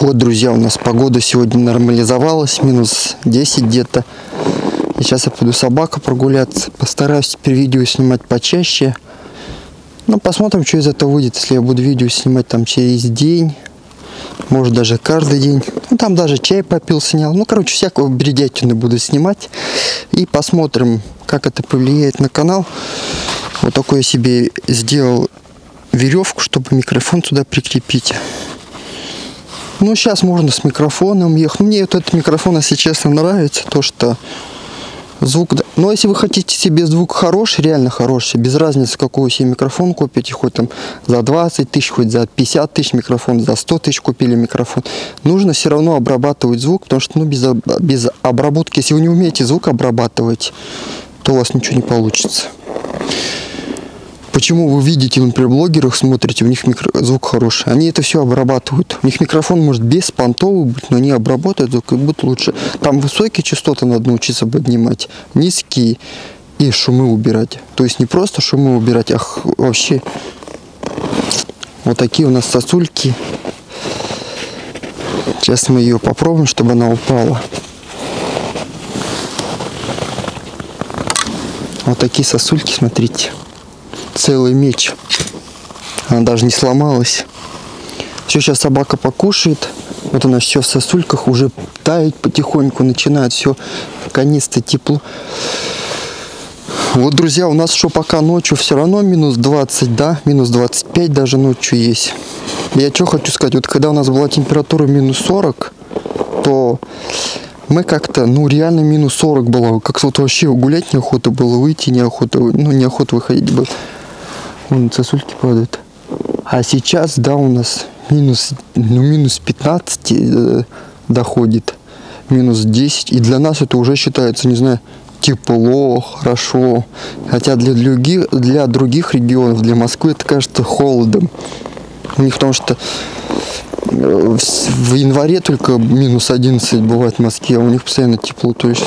Вот, друзья, у нас погода сегодня нормализовалась, минус 10 где-то. Сейчас я пойду собака прогуляться. Постараюсь теперь видео снимать почаще. Ну, посмотрим, что из этого выйдет, если я буду видео снимать там через день. Может, даже каждый день. Ну, там даже чай попил, снял. Ну, короче, всякого бредятины буду снимать. И посмотрим, как это повлияет на канал. Вот такой я себе сделал веревку, чтобы микрофон туда прикрепить. Ну, сейчас можно с микрофоном ехать. Мне вот этот микрофон, если честно, нравится. То, что звук... Но если вы хотите себе звук хороший, реально хороший, без разницы, какой себе микрофон купите, хоть там за 20 тысяч, хоть за 50 тысяч микрофон, за 100 тысяч купили микрофон, нужно все равно обрабатывать звук, потому что ну, без, без обработки, если вы не умеете звук обрабатывать, то у вас ничего не получится. Почему вы видите, например, блогеров смотрите, у них микро... звук хороший. Они это все обрабатывают. У них микрофон может без понтовый быть, но они обрабатывают звук, как будто лучше. Там высокие частоты надо научиться поднимать, низкие и шумы убирать. То есть не просто шумы убирать, а вообще вот такие у нас сосульки. Сейчас мы ее попробуем, чтобы она упала. Вот такие сосульки, смотрите целый меч. Она даже не сломалась. Все, сейчас собака покушает. Вот она все в сосульках уже тает потихоньку, начинает все наконец-то тепло. Вот, друзья, у нас что пока ночью все равно минус 20, да, минус 25 даже ночью есть. Я что хочу сказать, вот когда у нас была температура минус 40, то мы как-то, ну реально минус 40 было, как вот вообще гулять неохота было, выйти неохота, ну неохота выходить было. Вон сосульки падают. А сейчас, да, у нас минус, ну, минус 15 э, доходит. Минус 10. И для нас это уже считается, не знаю, тепло, хорошо. Хотя для других, для других регионов, для Москвы это кажется холодом. У них потому что э, в январе только минус 11 бывает в Москве, а у них постоянно тепло. То есть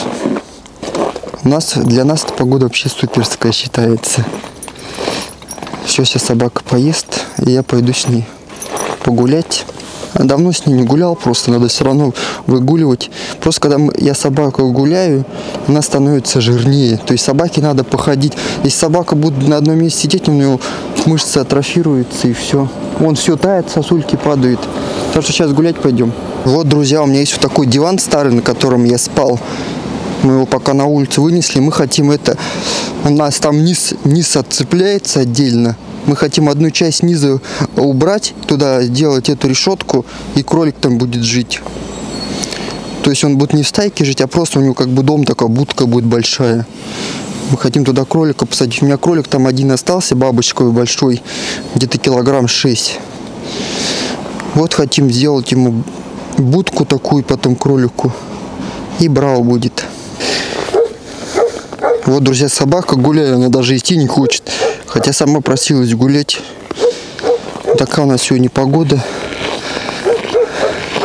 у нас, для нас эта погода вообще суперская считается. Все, сейчас собака поест, и я пойду с ней погулять. Давно с ней не гулял, просто надо все равно выгуливать. Просто когда я собаку гуляю, она становится жирнее. То есть собаке надо походить. Если собака будет на одном месте сидеть, у нее мышцы атрофируются и все. Он все тает, сосульки падают. Так что сейчас гулять пойдем. Вот, друзья, у меня есть вот такой диван старый, на котором я спал. Мы его пока на улицу вынесли. Мы хотим это... У нас там низ, низ отцепляется отдельно. Мы хотим одну часть низа убрать, туда сделать эту решетку, и кролик там будет жить. То есть он будет не в стайке жить, а просто у него как бы дом такая, будка будет большая. Мы хотим туда кролика посадить. У меня кролик там один остался, бабочковый большой, где-то килограмм 6. Вот хотим сделать ему будку такую потом кролику. И брал будет. Вот, друзья, собака гуляет, она даже идти не хочет. Хотя сама просилась гулять. Такая у нас сегодня погода.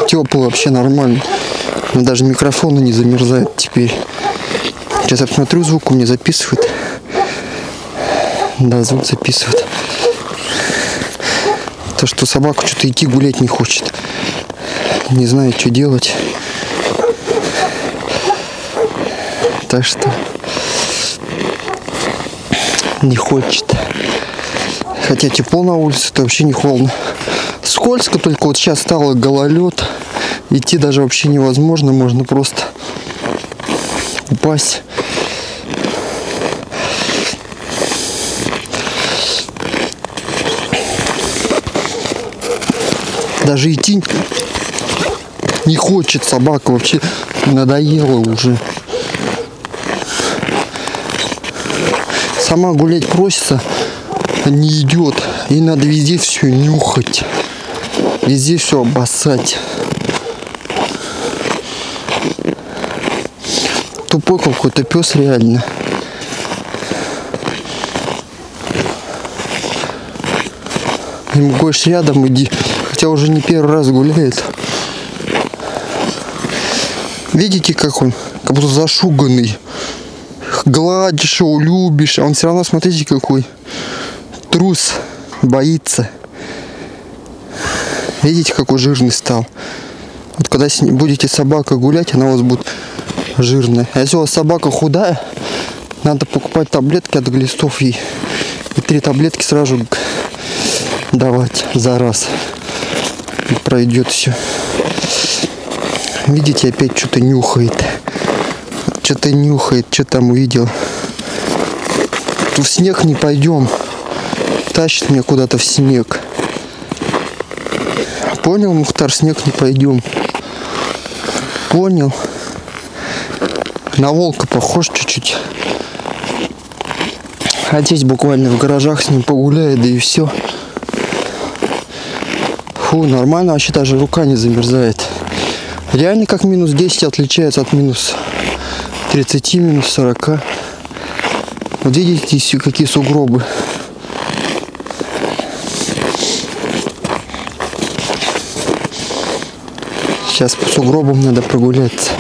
Тепло вообще нормально. Даже микрофоны не замерзают теперь. Сейчас я посмотрю, звук у меня записывает. Да, звук записывает. То, что собака что-то идти гулять не хочет. Не знаю, что делать. Так что не хочет. Хотя тепло на улице, это вообще не холодно. Скользко, только вот сейчас стало гололед. Идти даже вообще невозможно, можно просто упасть. Даже идти не хочет собака вообще надоела уже. Сама гулять просится, не идет. И надо везде все нюхать. Везде все обоссать. Тупой какой-то пес реально. Ему говоришь, рядом иди. Хотя уже не первый раз гуляет. Видите, как он? Как будто зашуганный гладишь его, любишь, а он все равно, смотрите, какой трус, боится. Видите, какой жирный стал. Вот когда будете с собакой гулять, она у вас будет жирная. А если у вас собака худая, надо покупать таблетки от глистов ей. И три таблетки сразу давать за раз. И пройдет все. Видите, опять что-то нюхает. Что-то нюхает, что там увидел. В снег не пойдем. Тащит меня куда-то в снег. Понял, Мухтар, снег не пойдем. Понял. На волка похож чуть-чуть. А здесь буквально в гаражах с ним погуляет, да и все. Фу, нормально, вообще даже рука не замерзает. Реально как минус 10 отличается от минус 30, минус 40. Вот видите, какие сугробы. Сейчас по сугробам надо прогуляться.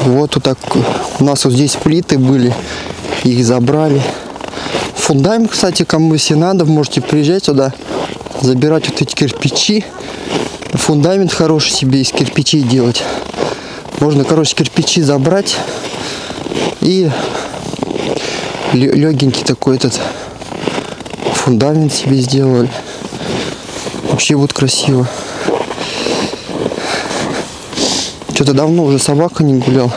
Вот вот так у нас вот здесь плиты были, их забрали. Фундамент, кстати, кому если надо, можете приезжать сюда, забирать вот эти кирпичи. Фундамент хороший себе из кирпичей делать. Можно, короче, кирпичи забрать и легенький такой этот фундамент себе сделали. Вообще будет красиво. Что-то давно уже собака не гулял.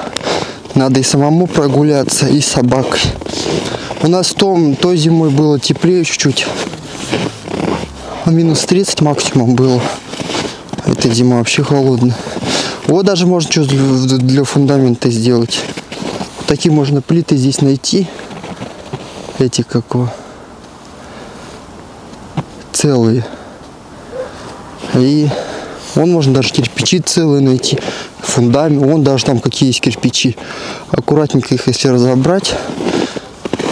Надо и самому прогуляться, и с собакой. У нас том, той зимой было теплее чуть-чуть. Минус 30 максимум было. Эта зима вообще холодная. Вот даже можно что для фундамента сделать. Такие можно плиты здесь найти. Эти как его. Целые. И он можно даже кирпичи целые найти. Фундамент. Вон даже там какие есть кирпичи. Аккуратненько их если разобрать.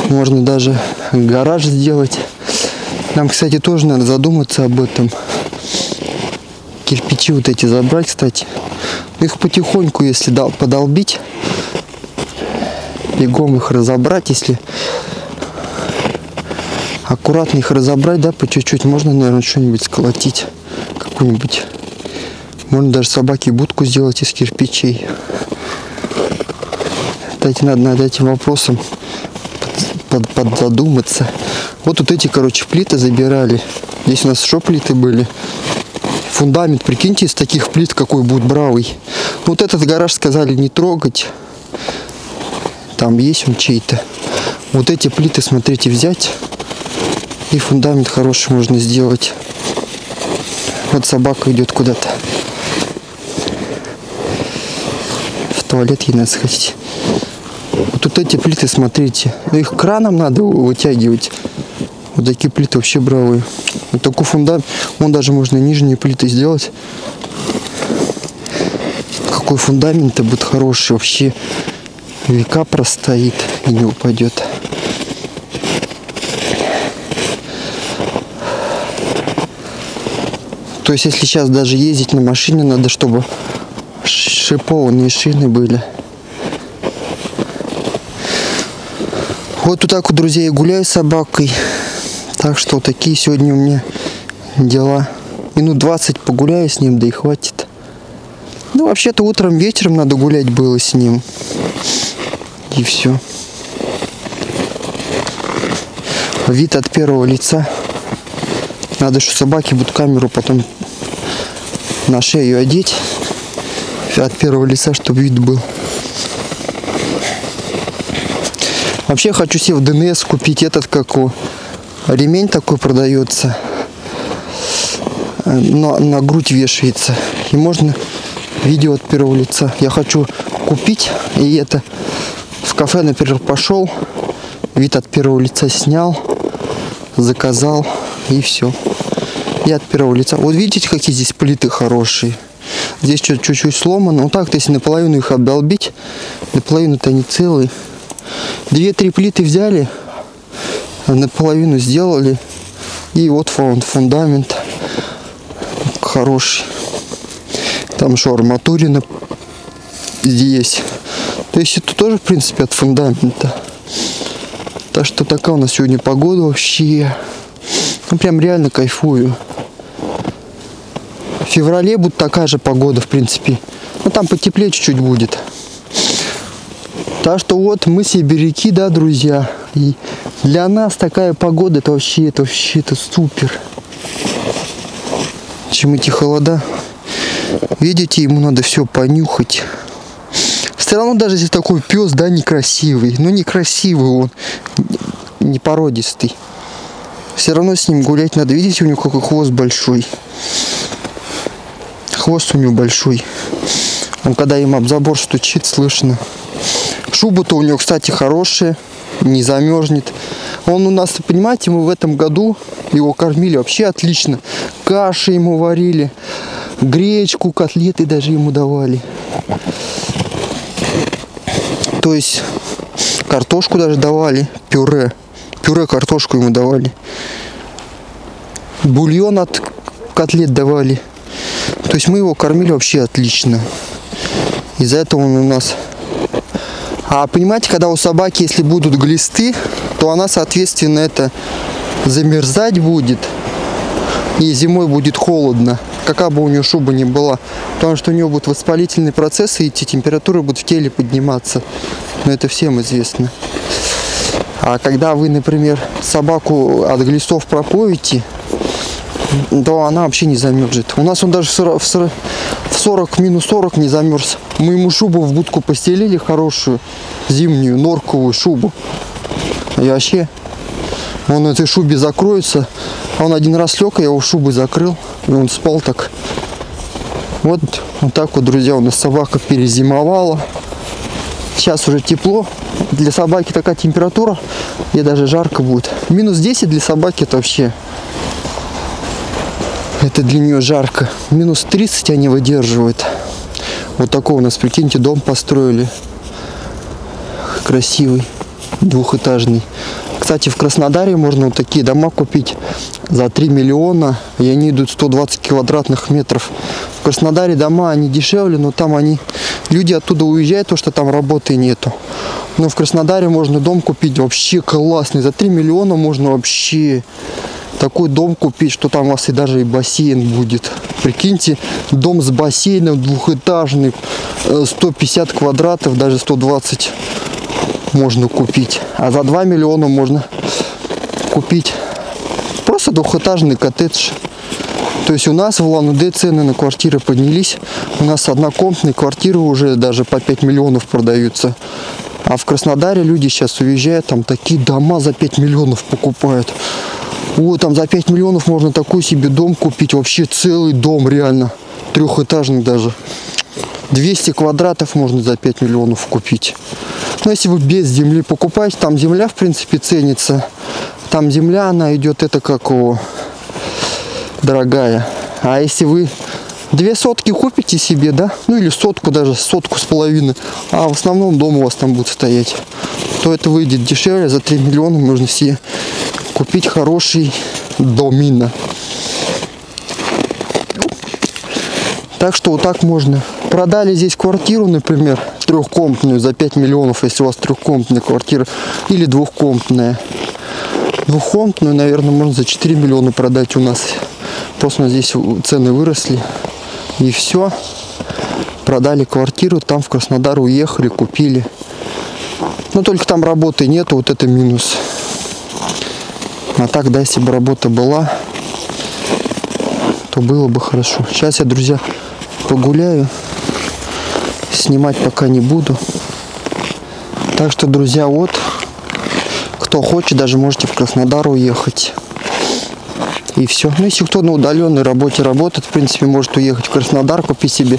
Можно даже гараж сделать. Нам, кстати, тоже надо задуматься об этом. Кирпичи вот эти забрать, кстати. Их потихоньку, если дол- подолбить, бегом их разобрать, если аккуратно их разобрать, да, по чуть-чуть, можно, наверное, что-нибудь сколотить. Какую-нибудь. Можно даже собаке будку сделать из кирпичей. Кстати, надо над этим вопросом под, задуматься. Вот вот эти, короче, плиты забирали. Здесь у нас что плиты были? Фундамент, прикиньте, из таких плит какой будет бравый. Вот этот гараж сказали не трогать. Там есть он чей-то. Вот эти плиты, смотрите, взять. И фундамент хороший можно сделать. Вот собака идет куда-то. В туалет ей надо сходить. Вот эти плиты, смотрите. Их краном надо вытягивать. Вот такие плиты вообще бравые. Вот такой фундамент. Вон даже можно нижние плиты сделать. Какой фундамент-то будет хороший вообще. Века простоит и не упадет. То есть, если сейчас даже ездить на машине, надо, чтобы шипованные шины были. Вот вот так друзья, я гуляю с собакой. Так что такие сегодня у меня дела. Минут 20 погуляю с ним, да и хватит. Ну, вообще-то утром, вечером надо гулять было с ним. И все. Вид от первого лица. Надо, что собаки будут камеру потом на шею одеть. От первого лица, чтобы вид был. Вообще хочу себе в ДНС купить этот как его, ремень такой продается. Э, На, на грудь вешается. И можно видео от первого лица. Я хочу купить. И это в кафе, например, пошел. Вид от первого лица снял. Заказал. И все. И от первого лица. Вот видите, какие здесь плиты хорошие. Здесь чуть-чуть сломано. Вот так-то, если наполовину их обдолбить, наполовину-то они целые. Две-три плиты взяли, наполовину сделали. И вот фон- фундамент хороший. Там еще арматурина здесь. То есть это тоже, в принципе, от фундамента. Так что такая у нас сегодня погода вообще. Ну прям реально кайфую. В феврале будет такая же погода, в принципе. Ну там потеплее чуть-чуть будет. Так что вот мы сибиряки, да, друзья. И для нас такая погода, это вообще, это вообще, это супер. Чем эти холода. Видите, ему надо все понюхать. Все равно даже если такой пес, да, некрасивый. Ну, некрасивый он. Не породистый. Все равно с ним гулять надо. Видите, у него какой хвост большой. Хвост у него большой. Он когда им об забор стучит, слышно. Шуба-то у него, кстати, хорошая. Не замерзнет. Он у нас, понимаете, мы в этом году его кормили вообще отлично. Каши ему варили. Гречку, котлеты даже ему давали. То есть картошку даже давали, пюре. Пюре картошку ему давали. Бульон от котлет давали. То есть мы его кормили вообще отлично. Из-за этого он у нас... А понимаете, когда у собаки, если будут глисты, то она, соответственно, это замерзать будет. И зимой будет холодно, какая бы у нее шуба ни была. Потому что у нее будут воспалительные процессы идти, температура будет в теле подниматься. Но это всем известно. А когда вы, например, собаку от глистов пропоите, то она вообще не замерзнет. У нас он даже в 40, в 40 минус 40 не замерз. Мы ему шубу в будку постелили хорошую, зимнюю, норковую шубу. И вообще, он в этой шубе закроется. Он один раз лег, я его шубой закрыл. И он спал так. Вот, вот так вот, друзья, у нас собака перезимовала. Сейчас уже тепло. Для собаки такая температура, и даже жарко будет. Минус 10 для собаки это вообще это для нее жарко. Минус 30 они выдерживают. Вот такой у нас, прикиньте, дом построили. Красивый, двухэтажный. Кстати, в Краснодаре можно вот такие дома купить за 3 миллиона. И они идут 120 квадратных метров. В Краснодаре дома, они дешевле, но там они... Люди оттуда уезжают, потому что там работы нету. Но в Краснодаре можно дом купить вообще классный. За 3 миллиона можно вообще такой дом купить, что там у вас и даже и бассейн будет. Прикиньте, дом с бассейном двухэтажный, 150 э, квадратов, даже 120 можно купить. А за 2 миллиона можно купить просто двухэтажный коттедж. То есть у нас в Улан-Удэ цены на квартиры поднялись. У нас однокомнатные квартиры уже даже по 5 миллионов продаются. А в Краснодаре люди сейчас уезжают, там такие дома за 5 миллионов покупают. Вот там за 5 миллионов можно такой себе дом купить. Вообще целый дом реально. Трехэтажный даже. 200 квадратов можно за 5 миллионов купить. Но если вы без земли покупаете, там земля в принципе ценится. Там земля, она идет это как о, дорогая. А если вы две сотки купите себе, да, ну или сотку даже, сотку с половиной, а в основном дом у вас там будет стоять, то это выйдет дешевле, за 3 миллиона можно себе купить хороший домина. Так что вот так можно. Продали здесь квартиру, например, трехкомнатную за 5 миллионов, если у вас трехкомнатная квартира, или двухкомнатная. Двухкомнатную, наверное, можно за 4 миллиона продать у нас. Просто здесь цены выросли. И все. Продали квартиру, там в Краснодар уехали, купили. Но только там работы нету, вот это минус. А так, да, если бы работа была, то было бы хорошо. Сейчас я, друзья, погуляю. Снимать пока не буду. Так что, друзья, вот, кто хочет, даже можете в Краснодар уехать. И все. Ну, если кто на удаленной работе работает, в принципе, может уехать в Краснодар, купить себе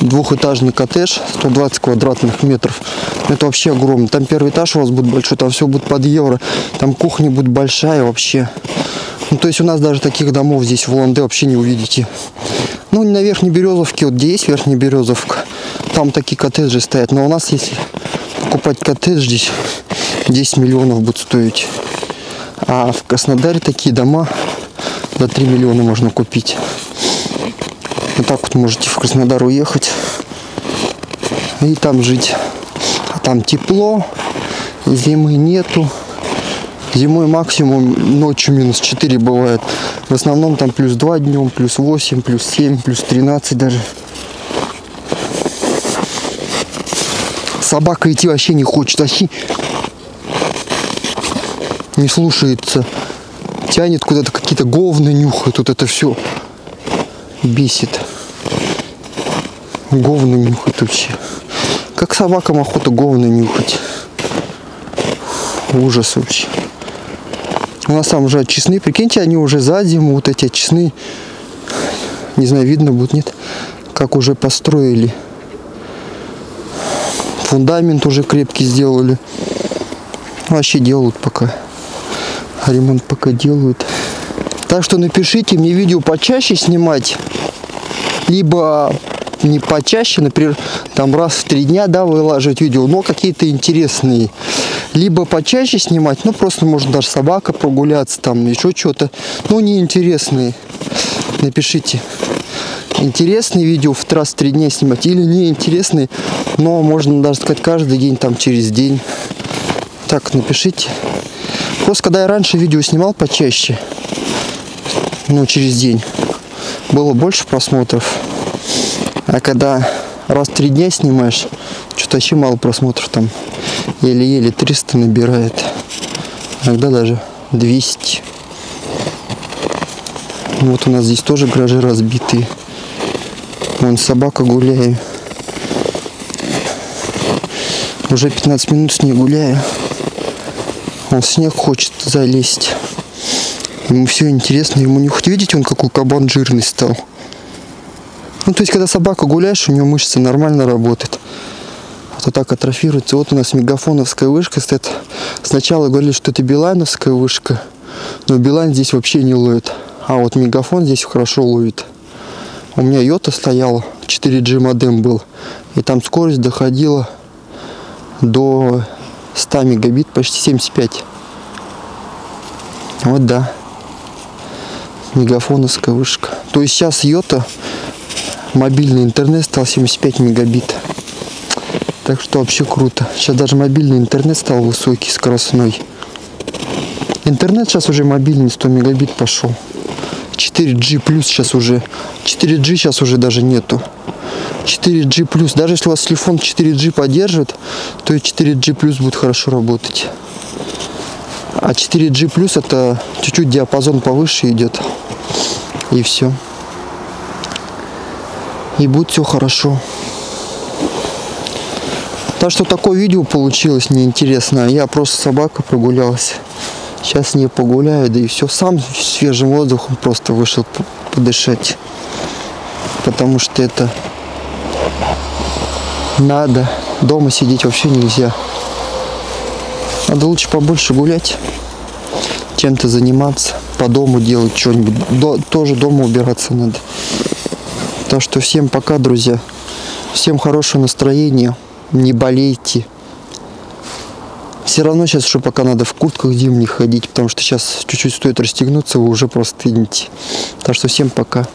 двухэтажный коттедж, 120 квадратных метров. Это вообще огромно. Там первый этаж у вас будет большой, там все будет под евро. Там кухня будет большая вообще. Ну, то есть у нас даже таких домов здесь в Ланде вообще не увидите. Ну, на Верхней Березовке, вот где есть Верхняя Березовка, там такие коттеджи стоят. Но у нас, если покупать коттедж здесь, 10 миллионов будет стоить. А в Краснодаре такие дома за 3 миллиона можно купить. Вот так вот можете в Краснодар уехать и там жить. А там тепло, Зимы нету. Зимой максимум ночью минус 4 бывает. В основном там плюс 2 днем, плюс 8, плюс 7, плюс 13 даже. Собака идти вообще не хочет, вообще не слушается. Тянет куда-то какие-то говны нюхает. Вот это все бесит. Говны нюхает вообще. Как собакам охота говны нюхать. Ужас вообще. У нас там уже честны, прикиньте, они уже за зиму, вот эти честны, не знаю, видно будет, нет, как уже построили. Фундамент уже крепкий сделали. Вообще делают пока. Ремонт пока делают. Так что напишите мне видео почаще снимать. Либо не почаще, например, там раз в три дня, да, вылаживать видео, но какие-то интересные. Либо почаще снимать, ну просто может даже собака прогуляться, там еще что-то, ну неинтересные. Напишите. Интересные видео в раз в три дня снимать или неинтересные, но можно даже сказать каждый день, там через день. Так, напишите. Просто когда я раньше видео снимал почаще, ну через день, было больше просмотров. А когда раз в три дня снимаешь, что-то вообще мало просмотров там. Еле-еле 300 набирает. Иногда даже 200. Вот у нас здесь тоже гаражи разбитые. Вон собака гуляю. Уже 15 минут с ней гуляю. Он снег хочет залезть. Ему все интересно, ему не хоть видите, он какой кабан жирный стал. Ну, то есть, когда собака гуляешь, у нее мышцы нормально работают. Вот так атрофируется. Вот у нас мегафоновская вышка стоит. Сначала говорили, что это билайновская вышка, но билайн здесь вообще не ловит. А вот мегафон здесь хорошо ловит. У меня йота стояла, 4G модем был. И там скорость доходила до 100 мегабит, почти 75. Вот да. Мегафоновская вышка. То есть сейчас йота мобильный интернет стал 75 мегабит. Так что вообще круто. Сейчас даже мобильный интернет стал высокий, скоростной. Интернет сейчас уже мобильный 100 мегабит пошел. 4G плюс сейчас уже. 4G сейчас уже даже нету. 4G плюс. Даже если у вас телефон 4G поддерживает, то и 4G плюс будет хорошо работать. А 4G плюс это чуть-чуть диапазон повыше идет. И все и будет все хорошо. Так что такое видео получилось неинтересное. Я просто собака прогулялась. Сейчас не погуляю, да и все. Сам свежим воздухом просто вышел подышать. Потому что это надо. Дома сидеть вообще нельзя. Надо лучше побольше гулять, чем-то заниматься, по дому делать что-нибудь. До, тоже дома убираться надо. Так что всем пока, друзья. Всем хорошего настроения. Не болейте. Все равно сейчас еще пока надо в куртках зимних ходить, потому что сейчас чуть-чуть стоит расстегнуться, вы уже просто стынете. Так что всем пока.